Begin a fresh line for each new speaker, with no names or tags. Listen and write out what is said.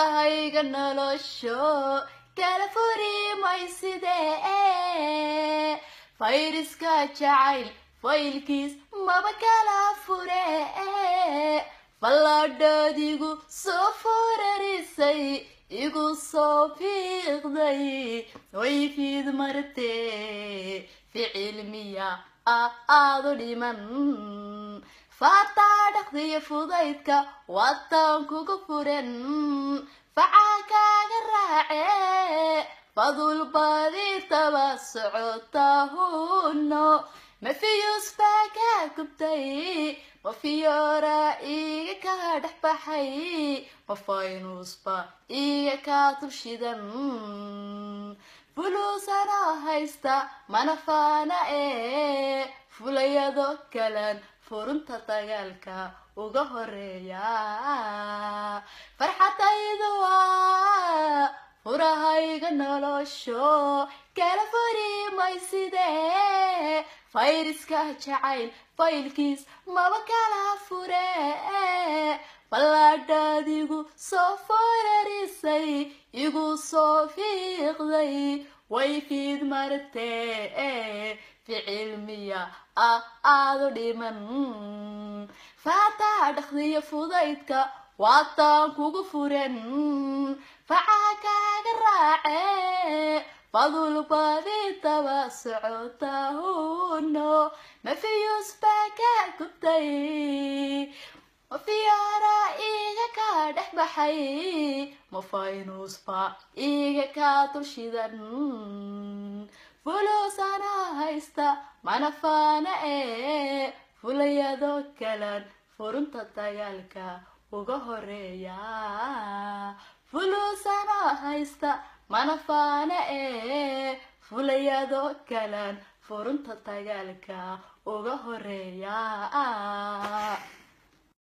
furahayga nolosho kala furi maysidee fayriska jacayl faylkiis maba kala fure fallaadhaadigu soo furarisay igu soo fiiqday way fiid martee ficil miya aadu dhiman faataa dhaqdiya fudaydka waatan kuga furan facaa kaaga raace fadul baditaba socotahuno mafiyus baa kaa gubtay mafiyoora iga kaa dhex baxay mafaynusba iga kaa dulshidan fuluusana haysta mana faana ee fulayado kalan furunta dagaalka uga horreeya. Farxadaydu waa furahayga nolosho kala furi maysidee fayriska jacayl faylkiis maba kala fure. Ballaadhaadigu soo furarisay igu soo fiiqday way fiid martee ficil miya aadu dhiman. Faataa dhaqdiya fudaydka waataan kugu furan facaa kaaga raace fadul baditaba socotahuno mafiyus baa kaa gubtay kaa dhex baxay iga kaa dulshidan fulusana haysta mana faana ee fulayado kalan furunta dagaalka uga horreeya fulusana haysta mana faana ee fulayado kalan furunta dagaalka uga horreeya